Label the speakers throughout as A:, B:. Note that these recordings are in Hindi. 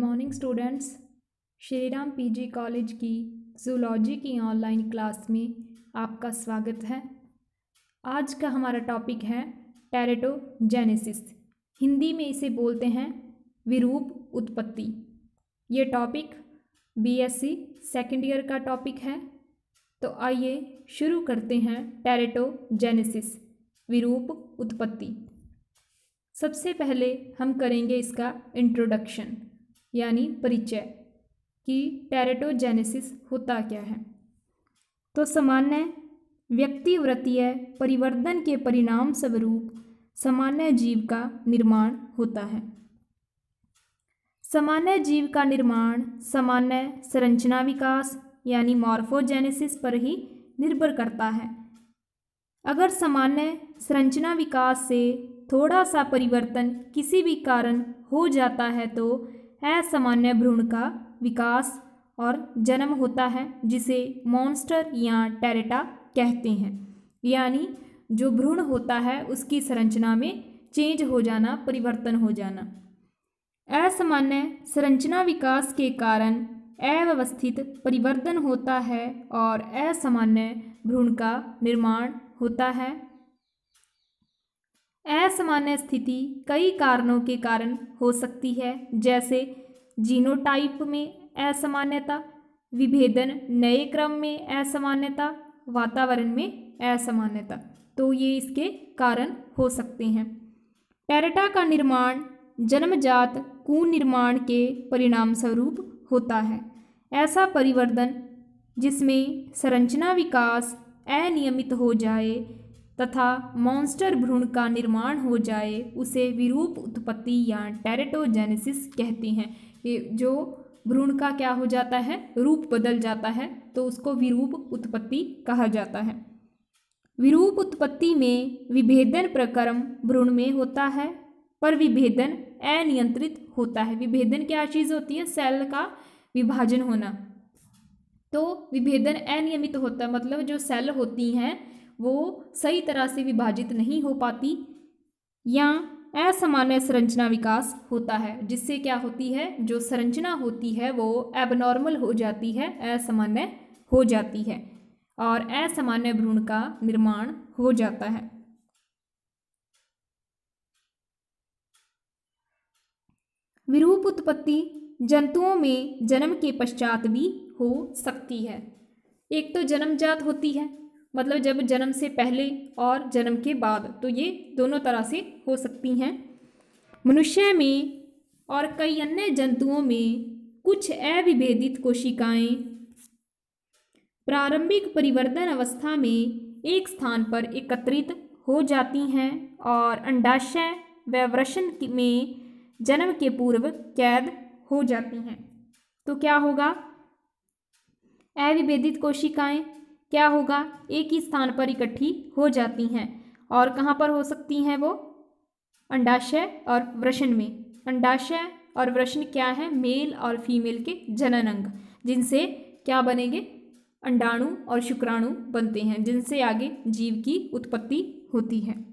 A: Morning students Shri Ram PG college की जूलॉजी की ऑनलाइन क्लास में आपका स्वागत है। आज का हमारा टॉपिक है टेरेटोजेनेसिस हिंदी में इसे बोलते हैं विरूप उत्पत्ति। ये टॉपिक बीएससी सेकेंड ईयर का टॉपिक है। तो आइए शुरू करते हैं टेरेटोजेनेसिस विरूप उत्पत्ति। सबसे पहले हम करेंगे इसका इंट्रोडक्शन यानी परिचय कि टेरेटोजेनेसिस होता क्या है। तो सामान्य व्यक्तिव्रतीय परिवर्तन के परिणाम स्वरूप सामान्य जीव का निर्माण होता है। सामान्य जीव का निर्माण सामान्य संरचना विकास यानी मॉर्फोजेनेसिस पर ही निर्भर करता है। अगर सामान्य संरचना विकास से थोड़ा सा परिवर्तन किसी भी कारण हो जाता है तो असामान्य भ्रूण का विकास और जन्म होता है, जिसे मॉन्स्टर या टेरेटा कहते हैं। यानी जो भ्रूण होता है, उसकी संरचना में चेंज हो जाना, परिवर्तन हो जाना। असामान्य संरचना विकास के कारण अव्यवस्थित परिवर्तन होता है और असामान्य भ्रूण का निर्माण होता है। असामान्य स्थिति कई कारणों के कारण हो सकती है, जैसे जीनोटाइप में असामान्यता, विभेदन नए क्रम में असामान्यता, वातावरण में असामान्यता। तो ये इसके कारण हो सकते हैं। टेरेटा का निर्माण जन्मजात कुनिर्माण के परिणाम स्वरूप होता है। ऐसा परिवर्तन जिसमें संरचना विकास अनियमित हो जाए तथा मॉन्स्टर भ्रूण का निर्माण हो जाए, उसे विरूप उत्पत्ति या टेरेटोजेनेसिस कहते हैं। ये जो भ्रूण का क्या हो जाता है? रूप बदल जाता है तो उसको विरूप उत्पत्ति कहा जाता है। विरूप उत्पत्ति में विभेदन प्रक्रम भ्रूण में होता है, पर विभेदन अनियंत्रित होता है। विभेदन क्या चीज़ होती है? सेल का विभाजन होना। तो विभेदन अनियमित होता है मतलब जो सेल होती हैं वो सही तरह से विभाजित नहीं हो पाती या असामान्य संरचना विकास होता है, जिससे क्या होती है? जो संरचना होती है वो एबनॉर्मल हो जाती है, असामान्य हो जाती है और असामान्य भ्रूण का निर्माण हो जाता है। विरूप उत्पत्ति जंतुओं में जन्म के पश्चात भी हो सकती है। एक तो जन्मजात होती है मतलब जब जन्म से पहले और जन्म के बाद तो ये दोनों तरह से हो सकती हैं। मनुष्य में और कई अन्य जंतुओं में कुछ अविभेदित कोशिकाएँ प्रारंभिक परिवर्तन अवस्था में एक स्थान पर एकत्रित हो जाती हैं और अंडाशय व वृषण में जन्म के पूर्व कैद हो जाती हैं। तो क्या होगा? अविभेदित कोशिकाएँ क्या होगा? एक ही स्थान पर इकट्ठी हो जाती हैं। और कहाँ पर हो सकती हैं वो? अंडाशय और वृषण में। अंडाशय और वृषण क्या है? मेल और फीमेल के जनन अंग, जिनसे क्या बनेंगे? अंडाणु और शुक्राणु बनते हैं, जिनसे आगे जीव की उत्पत्ति होती है।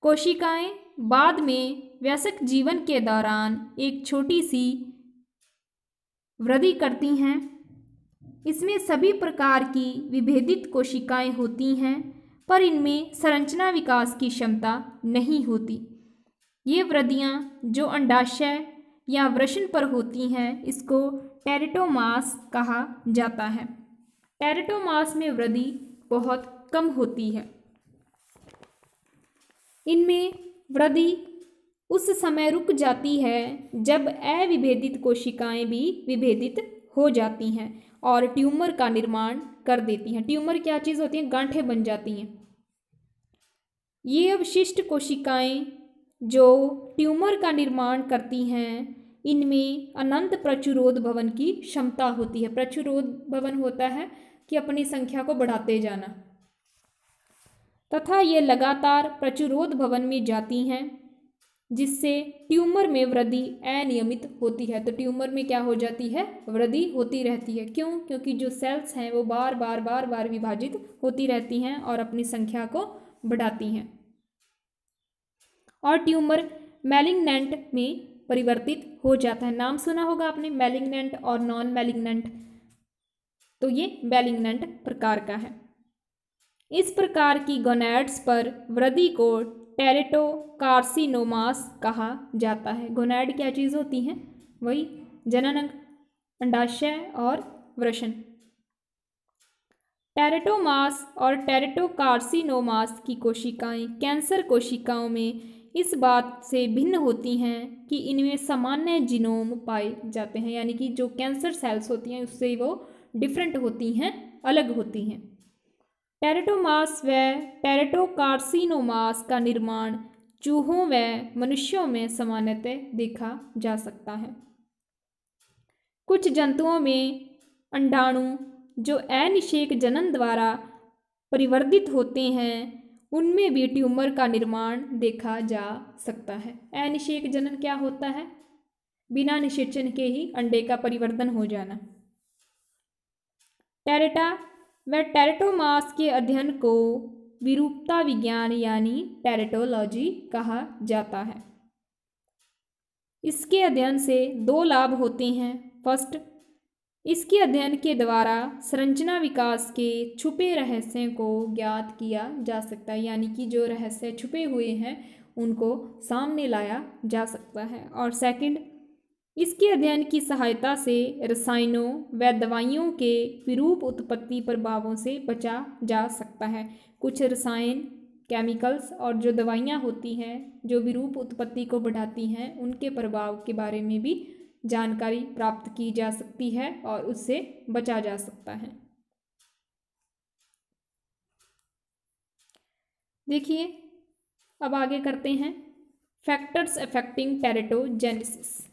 A: कोशिकाएँ बाद में वयस्क जीवन के दौरान एक छोटी सी वृद्धि करती हैं। इसमें सभी प्रकार की विभेदित कोशिकाएँ होती हैं, पर इनमें संरचना विकास की क्षमता नहीं होती। ये वृद्धियाँ जो अंडाशय या वृषण पर होती हैं, इसको टेरिटोमास कहा जाता है। टेरिटोमास में वृद्धि बहुत कम होती है। इनमें वृद्धि उस समय रुक जाती है जब अविभेदित कोशिकाएँ भी विभेदित हो जाती हैं। और ट्यूमर का निर्माण कर देती हैं। ट्यूमर क्या चीज़ होती हैं? गांठें बन जाती हैं। ये अवशिष्ट कोशिकाएँ जो ट्यूमर का निर्माण करती हैं, इनमें अनंत प्रचुरोध भवन की क्षमता होती है। प्रचुरोध भवन होता है कि अपनी संख्या को बढ़ाते जाना। तथा ये लगातार प्रचुरोध भवन में जाती हैं। जिससे ट्यूमर में वृद्धि अनियमित होती है। तो ट्यूमर में क्या हो जाती है? वृद्धि होती रहती है। क्यों? क्योंकि जो सेल्स हैं, वो बार बार बार बार विभाजित होती रहती हैं और अपनी संख्या को बढ़ाती हैं। और ट्यूमर मैलिग्नेंट में परिवर्तित हो जाता है। नाम सुना होगा आपने? मैलिग्नेंट और नॉन मैलिग्नेंट तो ये मैलिग्नेंट प्रकार का है। इस प्रकार की गोनैड्स पर वृद्धि को टेरेटोकार्सिनोमास कहा जाता है। गोनैड क्या चीज़ होती हैं? वही जनन, अंडाशय और वृषण। टेरेटोमास और टेरेटोकार्सिनोमास की कोशिकाएँ कैंसर कोशिकाओं में इस बात से भिन्न होती हैं कि इनमें सामान्य जीनोम पाए जाते हैं, यानी कि जो कैंसर सेल्स होती हैं, उससे वो डिफरेंट होती हैं, अलग होती हैं। टेरेटोमास व टेरेटोकार्सिनोमास का निर्माण चूहों व मनुष्यों में सामान्यतः देखा जा सकता है। कुछ जंतुओं में अंडाणु जो अनिषेक जनन द्वारा परिवर्धित होते हैं, उनमें भी ट्यूमर का निर्माण देखा जा सकता है। अनिषेक जनन क्या होता है? बिना निषेचन के ही अंडे का परिवर्तन हो जाना। टेरेटा व टेरेटोमास के अध्ययन को विरूपता विज्ञान यानी टेरेटोलॉजी कहा जाता है। इसके अध्ययन से दो लाभ होते हैं। फ़र्स्ट, इसके अध्ययन के द्वारा संरचना विकास के छुपे रहस्यों को ज्ञात किया जा सकता है, यानी कि जो रहस्य छुपे हुए हैं, उनको सामने लाया जा सकता है। और सेकंड इसके अध्ययन की सहायता से रसायनों व दवाइयों के विरूप उत्पत्ति प्रभावों से बचा जा सकता है। कुछ रसायन, केमिकल्स और जो दवाइयाँ होती हैं, जो विरूप उत्पत्ति को बढ़ाती हैं, उनके प्रभाव के बारे में भी जानकारी प्राप्त की जा सकती है और उससे बचा जा सकता है। देखिए, अब आगे करते हैं। फैक्टर्स अफेक्टिंग टेरेटोजेनेसिस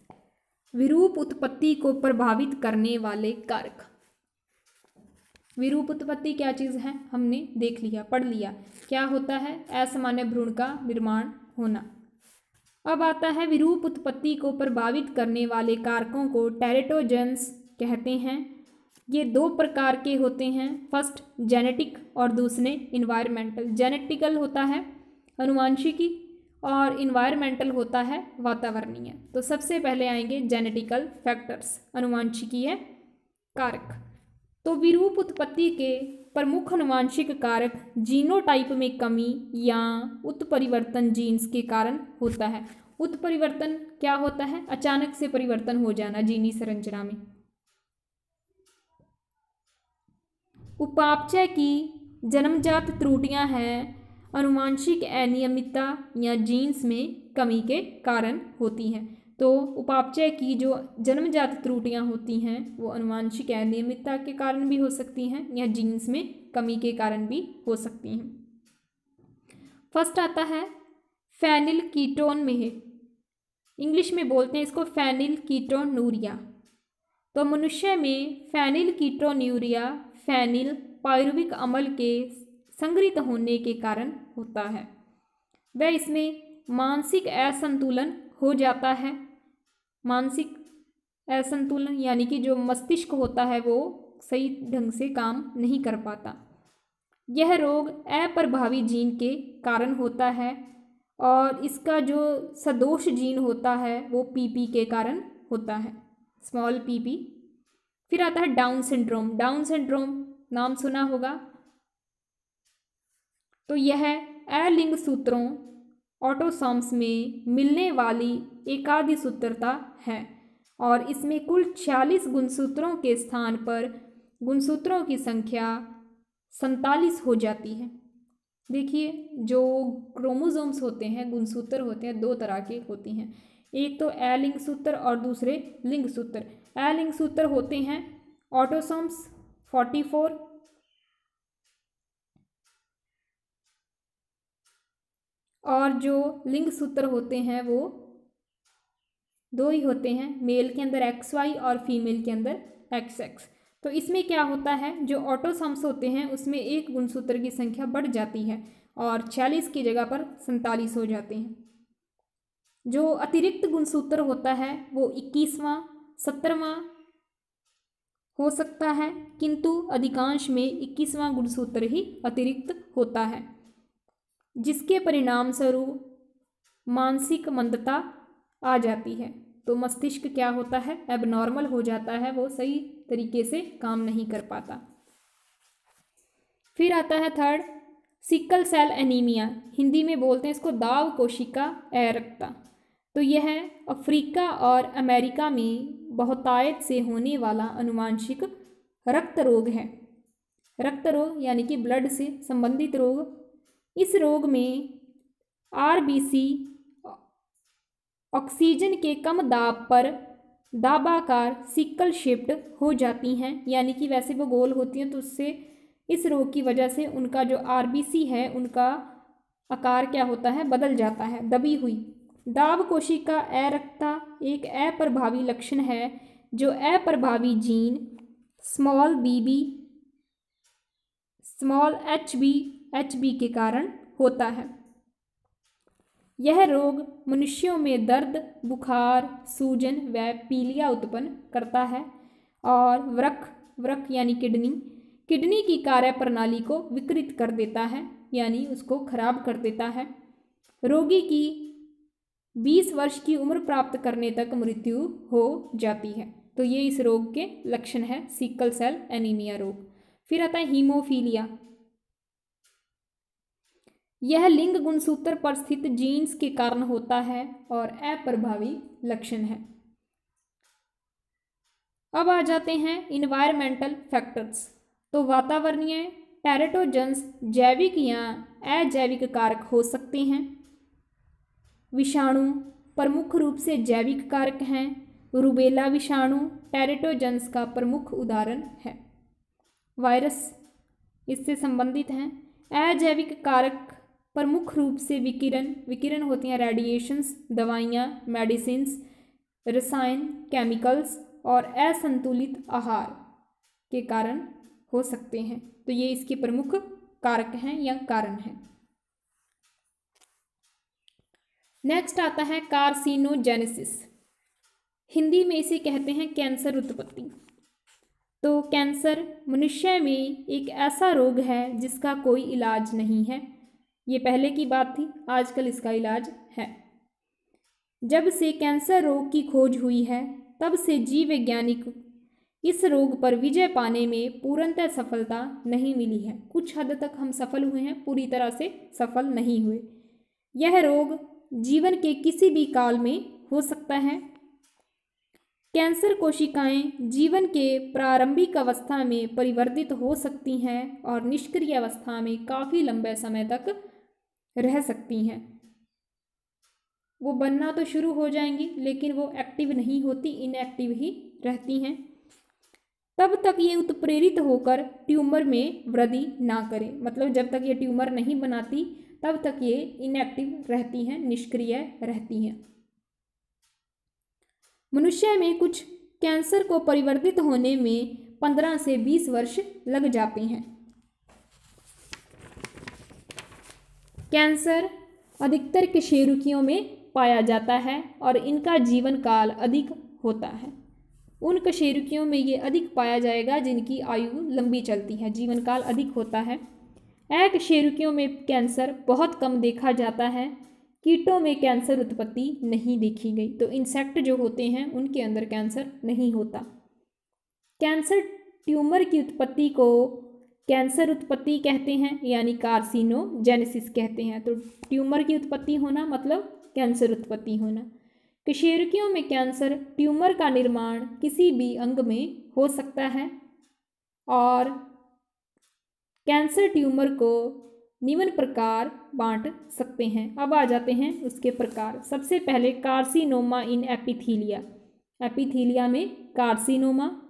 A: विरूप उत्पत्ति को प्रभावित करने वाले कारक। विरूप उत्पत्ति क्या चीज़ है? हमने देख लिया, पढ़ लिया। क्या होता है? असामान्य भ्रूण का निर्माण होना। अब आता है विरूप उत्पत्ति को प्रभावित करने वाले कारकों को टेरेटोजेंस कहते हैं। ये दो प्रकार के होते हैं, फ़र्स्ट जेनेटिक और दूसरे इन्वायरमेंटल जेनेटिकल होता है अनुवांशिकी और इन्वायरमेंटल होता है, वातावरणीय। तो सबसे पहले आएँगे जेनेटिकल फैक्टर्स अनुवांशिकीय कारक। तो विरूप उत्पत्ति के प्रमुख अनुवांशिक कारक जीनोटाइप में कमी या उत्परिवर्तन जीन्स के कारण होता है। उत्परिवर्तन क्या होता है? अचानक से परिवर्तन हो जाना जीनी संरचना में। उपापचय की जन्मजात त्रुटियाँ हैं अनुवांशिक अनियमितता या जीन्स में कमी के कारण होती हैं। तो उपापचय की जो जन्मजात त्रुटियाँ होती हैं, वो अनुवांशिक अनियमितता के कारण भी हो सकती हैं या जीन्स में कमी के कारण भी हो सकती हैं। फ़र्स्ट आता है फैनिल कीटोन में है इंग्लिश में बोलते हैं इसको फैनिल कीटोनूरिया तो मनुष्य में फैनिल कीटोन्यूरिया फैनिल पायरुविक अमल के संग्रहित होने के कारण होता है। वह इसमें मानसिक असंतुलन हो जाता है। मानसिक असंतुलन यानी कि जो मस्तिष्क होता है, वो सही ढंग से काम नहीं कर पाता। यह रोग अप्रभावी जीन के कारण होता है और इसका जो सदोष जीन होता है, वो पीपी के कारण होता है। Small p p. फिर आता है डाउन सिंड्रोम। डाउन सिंड्रोम नाम सुना होगा। तो यह अलिंग सूत्रों, ऑटोसॉम्स में मिलने वाली एकादि सूत्रता है। और इसमें कुल छियालीस गुणसूत्रों के स्थान पर गुणसूत्रों की संख्या सैतालीस हो जाती है। देखिए, जो क्रोमोजोम्स होते हैं, गुणसूत्र होते हैं, दो तरह के होते हैं। एक तो अलिंग सूत्र और दूसरे लिंग सूत्र। अलिंग सूत्र होते हैं ऑटोसोम्स फोर्टी फोर और जो लिंग सूत्र होते हैं वो दो ही होते हैं मेल के अंदर एक्स वाई और फीमेल के अंदर एक्स एक्स तो इसमें क्या होता है, जो ऑटोसम्स होते हैं, उसमें एक गुणसूत्र की संख्या बढ़ जाती है और छियालीस की जगह पर सैंतालीस हो जाते हैं। जो अतिरिक्त गुणसूत्र होता है, वो इक्कीसवां सत्तरवां हो सकता है, किंतु अधिकांश में इक्कीसवां गुणसूत्र ही अतिरिक्त होता है। जिसके परिणाम स्वरूप मानसिक मंदता आ जाती है। तो मस्तिष्क क्या होता है? एबनॉर्मल हो जाता है, वो सही तरीके से काम नहीं कर पाता। फिर आता है third sickle cell anaemia Hindi में बोलते हैं इसको दाव कोशिका एरकता तो यह अफ्रीका और अमेरिका में बहुतायत से होने वाला अनुवांशिक रक्त रोग है। रक्त रोग यानी कि ब्लड से संबंधित रोग इस रोग में आरबीसी ऑक्सीजन के कम दाब पर दाबाकार सिकल शिफ्ट हो जाती हैं। यानी कि वैसे वो गोल होती हैं तो उससे इस रोग की वजह से उनका जो आरबीसी है, उनका आकार क्या होता है? बदल जाता है, दबी हुई। दाब कोशिका अरक्ता एक अप्रभावी लक्षण है, जो अप्रभावी gene, small b b small h b h b के कारण होता है। यह रोग मनुष्यों में दर्द, बुखार, सूजन व पीलिया उत्पन्न करता है और वृक वृक यानी किडनी किडनी की कार्य प्रणाली को विकृत कर देता है, यानी उसको खराब कर देता है। रोगी की 20 वर्ष की उम्र प्राप्त करने तक मृत्यु हो जाती है। तो ये इस रोग के लक्षण है, सिकल सेल एनीमिया रोग। फिर आता है हीमोफीलिया। यह लिंग गुणसूत्र पर स्थित जीन्स के कारण होता है और अप्रभावी लक्षण है। अब आ जाते हैं इन्वायरमेंटल फैक्टर्स तो वातावरणीय टेरेटोजेंस जैविक या अजैविक कारक हो सकते हैं। विषाणु प्रमुख रूप से जैविक कारक हैं। रूबेला विषाणु टेरेटोजेंस का प्रमुख उदाहरण है। वायरस इससे संबंधित हैं। अजैविक कारक प्रमुख रूप से विकिरण विकिरण होती हैं रेडिएशंस दवाइयाँ मेडिसिन्स रसायन केमिकल्स और असंतुलित आहार के कारण हो सकते हैं। तो ये इसके प्रमुख कारक हैं या कारण हैं। नेक्स्ट आता है कार्सिनोजेनेसिस हिंदी में इसे कहते हैं कैंसर उत्पत्ति। तो कैंसर मनुष्य में एक ऐसा रोग है जिसका कोई इलाज नहीं है। ये पहले की बात थी, आजकल इसका इलाज है। जब से कैंसर रोग की खोज हुई है, तब से जीव वैज्ञानिक इस रोग पर विजय पाने में पूर्णतः सफलता नहीं मिली है। कुछ हद तक हम सफल हुए हैं, पूरी तरह से सफल नहीं हुए। यह रोग जीवन के किसी भी काल में हो सकता है। कैंसर कोशिकाएँ जीवन के प्रारंभिक अवस्था में परिवर्तित हो सकती हैं और निष्क्रिय अवस्था में काफ़ी लंबे समय तक रह सकती हैं। वो बनना तो शुरू हो जाएँगी, लेकिन वो एक्टिव नहीं होती इनएक्टिव ही रहती हैं। तब तक ये उत्प्रेरित होकर ट्यूमर में वृद्धि ना करे। मतलब जब तक ये ट्यूमर नहीं बनाती, तब तक ये इनएक्टिव रहती हैं, निष्क्रिय रहती हैं। मनुष्य में कुछ कैंसर को परिवर्तित होने में पंद्रह से बीस वर्ष लग जाते हैं। कैंसर अधिकतर कशेरुकियों में पाया जाता है और इनका जीवन काल अधिक होता है। उन कशेरुकियों में ये अधिक पाया जाएगा जिनकी आयु लंबी चलती है जीवन काल अधिक होता है। अकशेरुकियों में कैंसर बहुत कम देखा जाता है। कीटों में कैंसर उत्पत्ति नहीं देखी गई तो इंसेक्ट जो होते हैं, उनके अंदर कैंसर नहीं होता। कैंसर ट्यूमर की उत्पत्ति को कैंसर उत्पत्ति कहते हैं, यानी कार्सिनोजेनेसिस कहते हैं। तो ट्यूमर की उत्पत्ति होना मतलब कैंसर उत्पत्ति होना। कशेरुकियों में कैंसर ट्यूमर का निर्माण किसी भी अंग में हो सकता है और कैंसर ट्यूमर को निम्न प्रकार बांट सकते हैं। अब आ जाते हैं उसके प्रकार। सबसे पहले कार्सिनोमा इन एपिथीलिया। एपिथीलिया में carcinoma.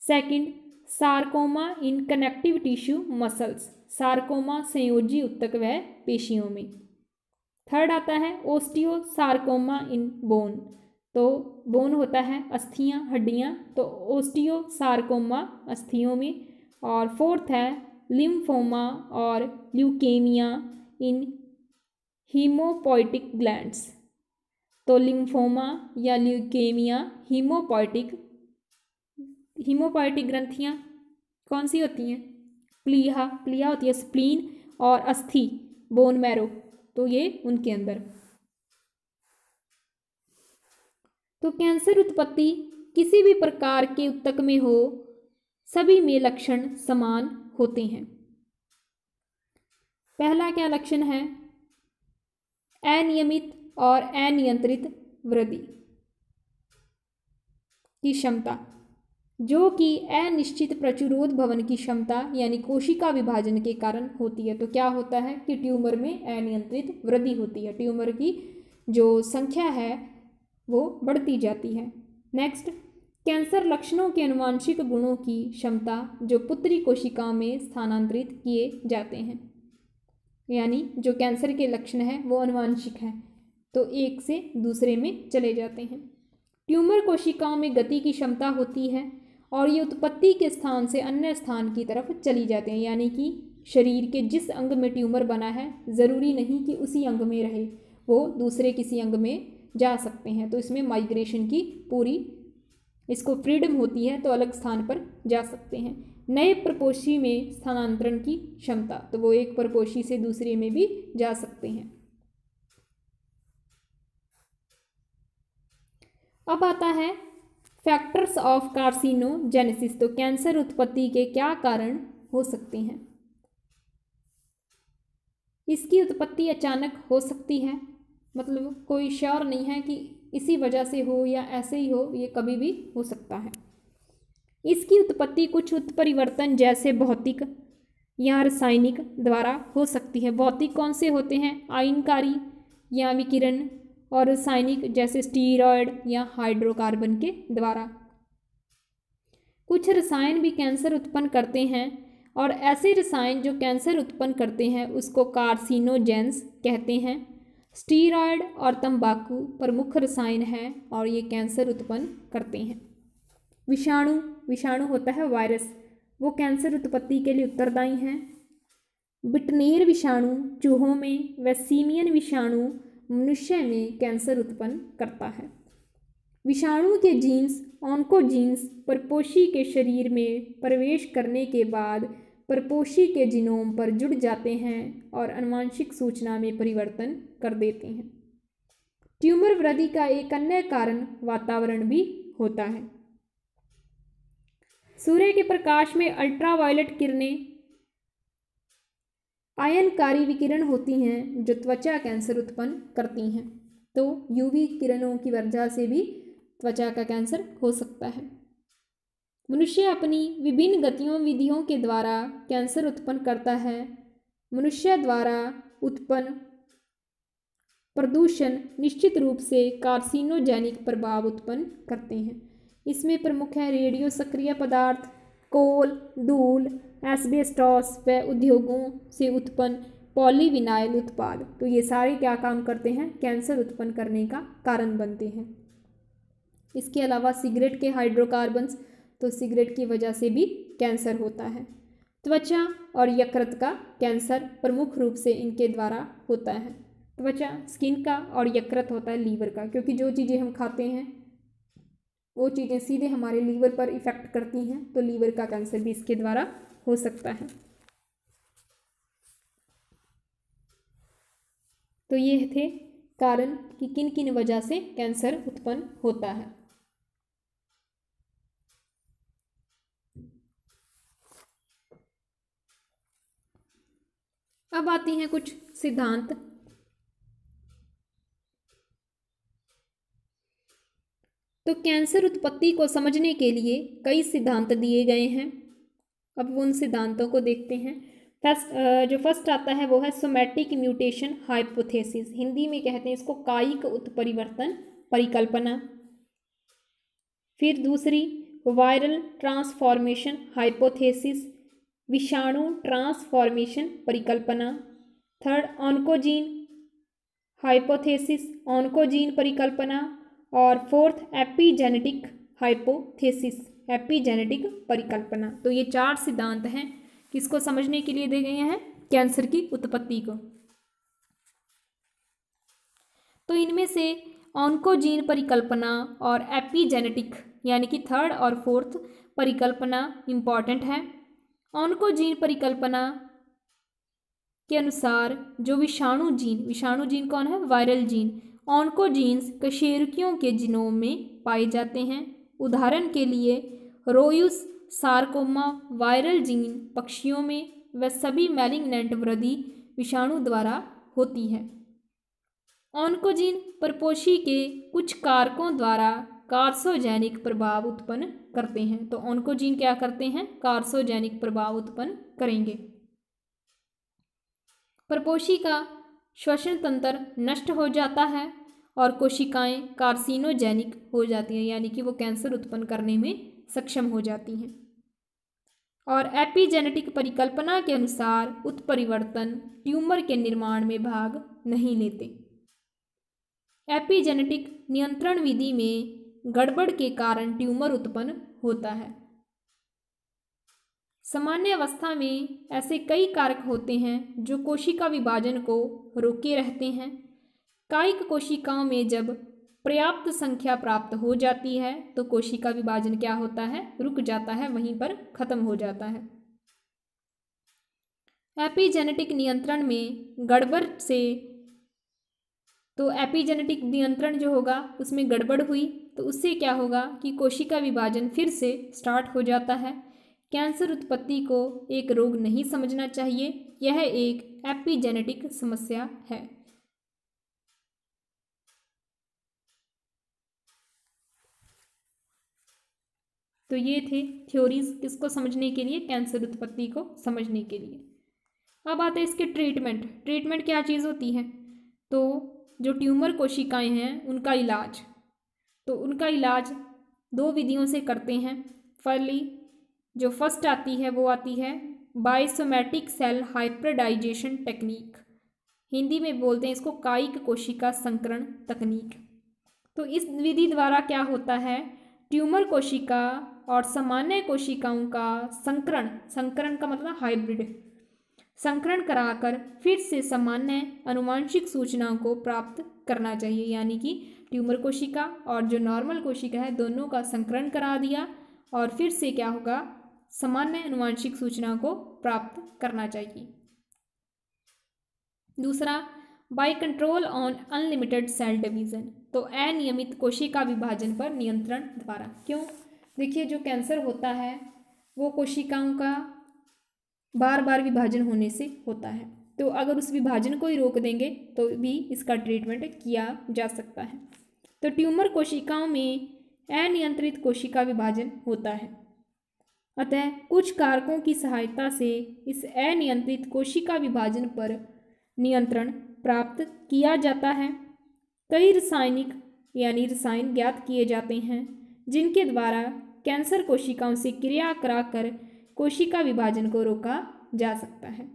A: Second sarcoma in connective tissue muscles sarcoma संयोजी उत्तक वह पेशियों में। थर्ड आता है ओस्टियो सार्कोमा इन बोन तो बोन होता है अस्थियाँ, हड्डियाँ तो ओस्टियो सार्कोमा अस्थियों में। और फोर्थ है लिम्फोमा और ल्यूकेमिया इन हीमोपोइटिक ग्लैंड्स तो लिम्फोमा या ल्यूकेमिया हीमोपोइटिक हीमोपोइटिक ग्रंथियाँ कौन सी होती हैं? प्लीहा प्लीहा होती है स्प्लीन और अस्थि बोन मैरो तो ये उनके अंदर। तो कैंसर उत्पत्ति किसी भी प्रकार के उत्तक में हो, सभी में लक्षण समान होते हैं। पहला क्या लक्षण है? अनियमित और अनियंत्रित वृद्धि की क्षमता। जो कि अनिश्चित प्रचुरोध भवन की क्षमता यानी कोशिका विभाजन के कारण होती है। तो क्या होता है कि ट्यूमर में अनियंत्रित वृद्धि होती है। ट्यूमर की जो संख्या है, वो बढ़ती जाती है। नेक्स्ट, कैंसर लक्षणों के अनुवांशिक गुणों की क्षमता जो पुत्री कोशिकाओं में स्थानांतरित किए जाते हैं। यानी जो कैंसर के लक्षण हैं, वो अनुवांशिक हैं तो एक से दूसरे में चले जाते हैं। ट्यूमर कोशिकाओं में गति की क्षमता होती है और ये उत्पत्ति के स्थान से अन्य स्थान की तरफ़ चली जाते हैं, यानी कि शरीर के जिस अंग में ट्यूमर बना है, ज़रूरी नहीं कि उसी अंग में रहे, वो दूसरे किसी अंग में जा सकते हैं। तो इसमें माइग्रेशन की पूरी, इसको फ्रीडम होती है तो अलग स्थान पर जा सकते हैं। नए प्रपोशी में स्थानांतरण की क्षमता तो वो एक प्रपोशी से दूसरे में भी जा सकते हैं। अब आता है फैक्टर्स ऑफ़ कार्सिनोजेनेसिस तो कैंसर उत्पत्ति के क्या कारण हो सकते हैं? इसकी उत्पत्ति अचानक हो सकती है। मतलब कोई श्योर नहीं है कि इसी वजह से हो या ऐसे ही हो, ये कभी भी हो सकता है। इसकी उत्पत्ति कुछ उत्परिवर्तन जैसे भौतिक या रासायनिक द्वारा हो सकती है। भौतिक कौन से होते हैं? आयनकारी या विकिरण और रासायनिक जैसे स्टीरॉयड या हाइड्रोकार्बन के द्वारा। कुछ रसायन भी कैंसर उत्पन्न करते हैं और ऐसे रसायन जो कैंसर उत्पन्न करते हैं, उसको कार्सिनोजेंस कहते हैं। स्टीरॉयड और तंबाकू प्रमुख रसायन हैं और ये कैंसर उत्पन्न करते हैं। विषाणु विषाणु होता है वायरस। वो कैंसर उत्पत्ति के लिए उत्तरदायी हैं। बिटनेर विषाणु, चूहों में, व सीमियन विषाणु मनुष्य में कैंसर उत्पन्न करता है। विषाणु के जीन्स ऑनकोजीन्स परपोशी के शरीर में प्रवेश करने के बाद परपोशी के जिनोम पर जुड़ जाते हैं और अनुवांशिक सूचना में परिवर्तन कर देते हैं। ट्यूमर वृद्धि का एक अन्य कारण वातावरण भी होता है। सूर्य के प्रकाश में अल्ट्रावायलेट किरणें आयनकारी विकिरण होती हैं, जो त्वचा कैंसर उत्पन्न करती हैं। तो यूवी किरणों की वजह से भी त्वचा का कैंसर हो सकता है। मनुष्य अपनी विभिन्न गतियों, विधियों के द्वारा कैंसर उत्पन्न करता है। मनुष्य द्वारा उत्पन्न प्रदूषण निश्चित रूप से कार्सिनोजेनिक प्रभाव उत्पन्न करते हैं। इसमें प्रमुख है रेडियो सक्रिय पदार्थ, कोल, धूल एसबेस्टॉस व उद्योगों से उत्पन्न पॉलीविनाइल उत्पाद। तो ये सारे क्या काम करते हैं? कैंसर उत्पन्न करने का कारण बनते हैं। इसके अलावा सिगरेट के हाइड्रोकार्बन्स तो सिगरेट की वजह से भी कैंसर होता है। त्वचा और यकृत का कैंसर प्रमुख रूप से इनके द्वारा होता है। त्वचा स्किन का और यकृत होता है लीवर का, क्योंकि जो चीज़ें हम खाते हैं, वो चीज़ें सीधे हमारे लीवर पर इफ़ेक्ट करती हैं तो लीवर का कैंसर भी इसके द्वारा हो सकता है। तो ये थे कारण कि किन किन वजह से कैंसर उत्पन्न होता है। अब आती हैं कुछ सिद्धांत। तो कैंसर उत्पत्ति को समझने के लिए कई सिद्धांत दिए गए हैं। अब वो उन सिद्धांतों को देखते हैं। फ़र्स्ट जो फ़र्स्ट आता है वो है सोमैटिक म्यूटेशन हाइपोथेसिस हिंदी में कहते हैं इसको कायिक उत्परिवर्तन परिकल्पना। फिर दूसरी वायरल ट्रांसफॉर्मेशन हाइपोथेसिस विषाणु ट्रांसफॉर्मेशन परिकल्पना। थर्ड ऑनकोजीन हाइपोथेसिस ऑनकोजीन परिकल्पना। और फोर्थ एपीजेनेटिक हाइपोथेसिस एपीजेनेटिक परिकल्पना। तो ये चार सिद्धांत हैं, किसको समझने के लिए दे गए हैं? कैंसर की उत्पत्ति को। तो इनमें से ऑनकोजीन परिकल्पना और एपीजेनेटिक, यानी कि थर्ड और फोर्थ परिकल्पना इंपॉर्टेंट है। ऑनकोजीन परिकल्पना के अनुसार जो विषाणु जीन विषाणु जीन कौन है? Viral gene. ऑनकोजीन्स कशेरुकियों के जिनोम में पाए जाते हैं। उदाहरण के लिए रोयुस सार्कोमा वायरल जीन पक्षियों में व सभी मैलिग्नेंट वृद्धि विषाणु द्वारा होती है। ऑनकोजीन परपोषी के कुछ कारकों द्वारा कार्सोजेनिक प्रभाव उत्पन्न करते हैं। तो ऑनकोजीन क्या करते हैं? कार्सोजेनिक प्रभाव उत्पन्न करेंगे। प्रपोषी का श्वसन तंत्र नष्ट हो जाता है और कोशिकाएँ कार्सिनोजेनिक हो जाती हैं, यानी कि वो कैंसर उत्पन्न करने में सक्षम हो जाती हैं। और एपिजेनेटिक परिकल्पना के अनुसार उत्परिवर्तन ट्यूमर के निर्माण में भाग नहीं लेते। एपिजेनेटिक नियंत्रण विधि में गड़बड़ के कारण ट्यूमर उत्पन्न होता है। सामान्य अवस्था में ऐसे कई कारक होते हैं जो कोशिका विभाजन को रोके रहते हैं। कायिक कोशिकाओं में जब पर्याप्त संख्या प्राप्त हो जाती है तो कोशिका विभाजन क्या होता है? रुक जाता है, वहीं पर खत्म हो जाता है। एपिजेनेटिक नियंत्रण में गड़बड़ से तो एपिजेनेटिक नियंत्रण जो होगा, उसमें गड़बड़ हुई तो उससे क्या होगा कि कोशिका विभाजन फिर से स्टार्ट हो जाता है। कैंसर उत्पत्ति को एक रोग नहीं समझना चाहिए, यह एक एपिजेनेटिक समस्या है। तो ये थे थ्योरीज किसको समझने के लिए कैंसर उत्पत्ति को समझने के लिए। अब आते हैं इसके ट्रीटमेंट ट्रीटमेंट क्या चीज़ होती है? तो जो ट्यूमर कोशिकाएँ हैं, उनका इलाज। तो उनका इलाज दो विधियों से करते हैं। फर्ली जो फ़र्स्ट आती है, वो आती है biosomatic cell hybridisation technique Hindi में बोलते हैं इसको कायिक कोशिका संकरण तकनीक। तो इस विधि द्वारा क्या होता है? ट्यूमर कोशिका और सामान्य कोशिकाओं का संकरण संकरण का मतलब हाइब्रिड संकरण कराकर फिर से सामान्य अनुवांशिक सूचनाओं को प्राप्त करना चाहिए, यानी कि ट्यूमर कोशिका और जो नॉर्मल कोशिका है, दोनों का संकरण करा दिया और फिर से क्या होगा, सामान्य अनुवांशिक सूचना को प्राप्त करना चाहिए। दूसरा by control on unlimited cell division तो अनियमित कोशिका विभाजन पर नियंत्रण द्वारा। क्यों? देखिए, जो कैंसर होता है, वो कोशिकाओं का बार बार विभाजन होने से होता है। तो अगर उस विभाजन को ही रोक देंगे तो भी इसका ट्रीटमेंट किया जा सकता है। तो ट्यूमर कोशिकाओं में अनियंत्रित कोशिका विभाजन होता है। अतः कुछ कारकों की सहायता से इस अनियंत्रित कोशिका विभाजन पर नियंत्रण प्राप्त किया जाता है। कई रासायनिक यानी रसायन ज्ञात किए जाते हैं, जिनके द्वारा कैंसर कोशिकाओं से क्रिया कराकर कोशिका विभाजन को रोका जा सकता है।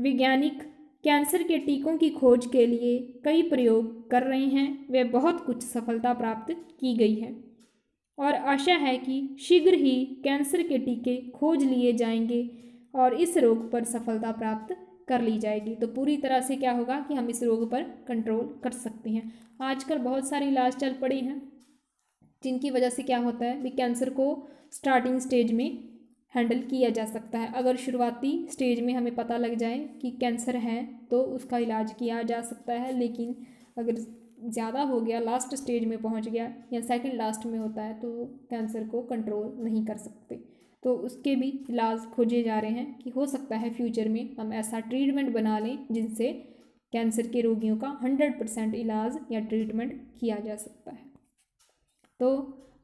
A: वैज्ञानिक कैंसर के टीकों की खोज के लिए कई प्रयोग कर रहे हैं। वे बहुत कुछ सफलता प्राप्त की गई है और आशा है कि शीघ्र ही कैंसर के टीके खोज लिए जाएँगे और इस रोग पर सफलता प्राप्त कर ली जाएगी। तो पूरी तरह से क्या होगा कि हम इस रोग पर कंट्रोल कर सकते हैं। आजकल बहुत सारे इलाज चल पड़े हैं। जिनकी वजह से क्या होता है भी कैंसर को स्टार्टिंग स्टेज में हैंडल किया जा सकता है। अगर शुरुआती स्टेज में हमें पता लग जाए कि कैंसर है तो उसका इलाज किया जा सकता है। लेकिन अगर ज़्यादा हो गया लास्ट स्टेज में पहुँच गया या सेकंड लास्ट में होता है तो कैंसर को कंट्रोल नहीं कर सकते। तो उसके भी इलाज खोजे जा रहे हैं कि हो सकता है फ्यूचर में हम ऐसा ट्रीटमेंट बना लें जिनसे कैंसर के रोगियों का हंड्रेड परसेंट इलाज या ट्रीटमेंट किया जा सकता है। तो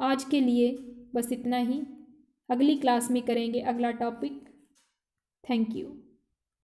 A: आज के लिए बस इतना ही। अगली क्लास में करेंगे अगला टॉपिक थैंक यू